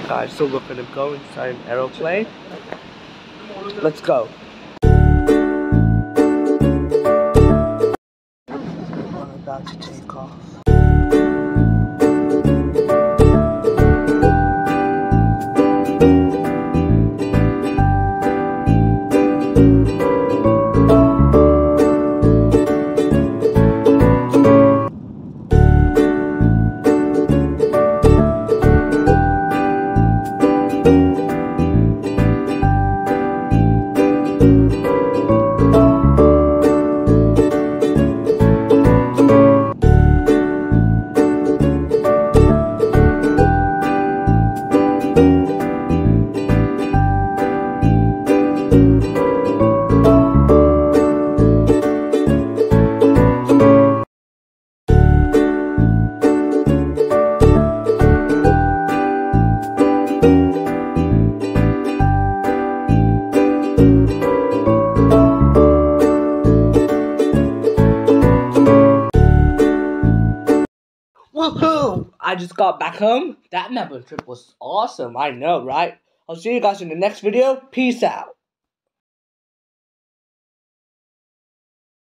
guys, so we're gonna go inside an aeroplane. Let's go. I'm about to take off. I just got back home. That Melbourne trip was awesome. I know, right? I'll see you guys in the next video. Peace out.